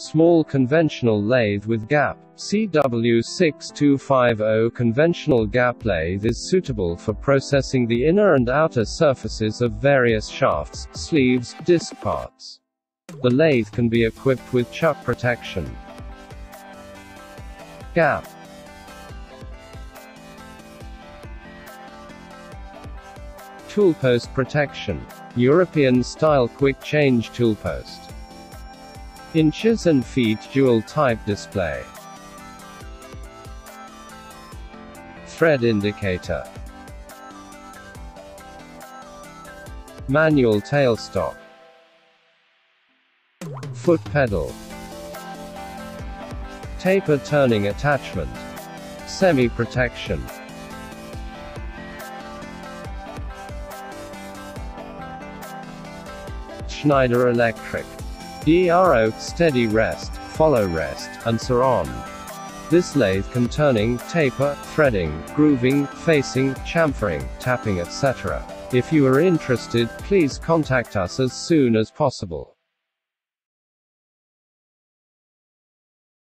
Small conventional lathe with gap, CW6250 conventional gap lathe is suitable for processing the inner and outer surfaces of various shafts, sleeves, disc parts. The lathe can be equipped with chuck protection. Gap Toolpost protection. European style quick change toolpost. Inches and feet dual type display. Thread indicator. Manual tailstock. Foot pedal. Taper turning attachment. Semi-protection. Schneider Electric. DRO, steady rest, follow rest, and so on. This lathe can turning, taper, threading, grooving, facing, chamfering, tapping etc. If you are interested, please contact us as soon as possible.